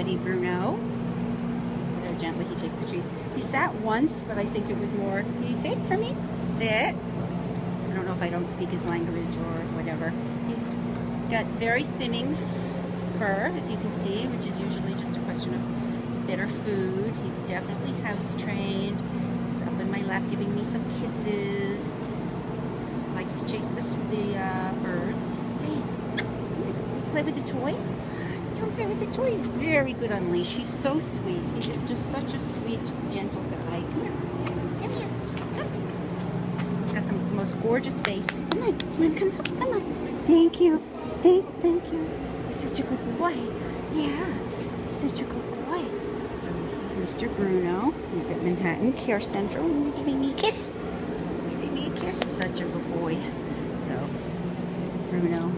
buddy Bruno. Very gently he takes the treats. He sat once, but I think it was more, can you sit for me? Sit. I don't know if I don't speak his language or whatever. He's got very thinning fur, as you can see, which is usually just a question of better food. He's definitely house trained. He's up in my lap giving me some kisses. Likes to chase the, the uh, birds. Hey, play with the toy? With the toy. He's very good on leash. He's so sweet. He is just such a sweet, gentle guy. Come here. Come here. Come. He's got the most gorgeous face. Come on. Come on. Come. Come on. Thank you. Thank, thank you. He's such a good boy. Yeah. He's such a good boy. So this is Mr. Bruno. He's at Manhattan Care Center. Giving me a kiss. Giving me a kiss. Such a good boy. So Bruno